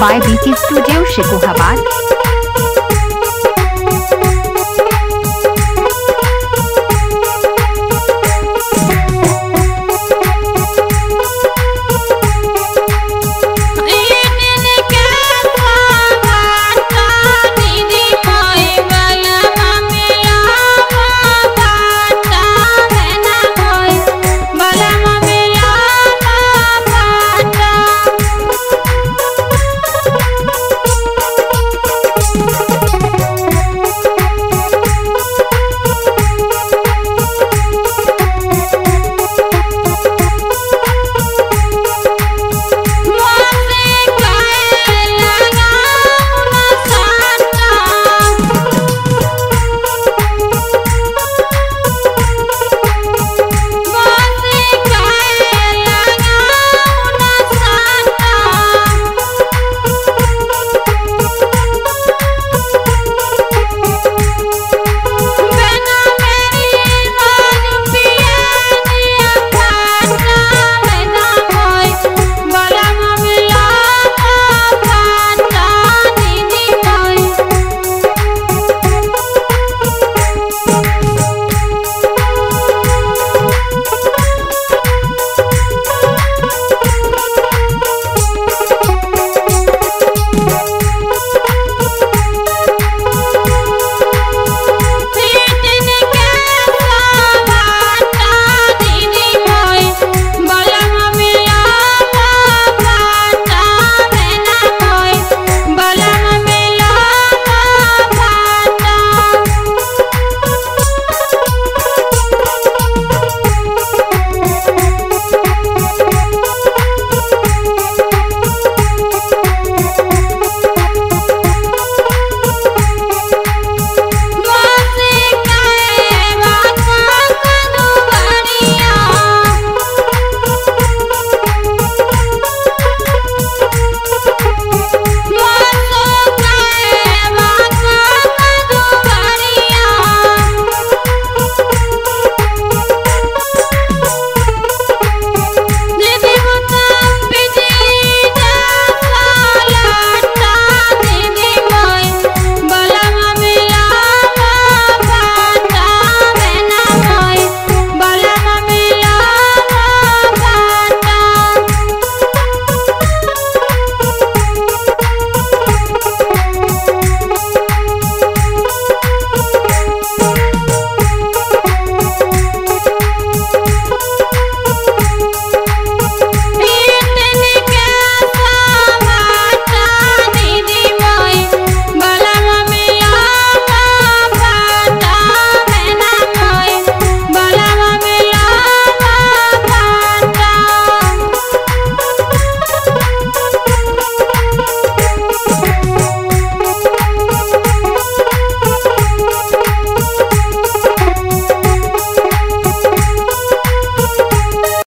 bye BK studio Shikohabad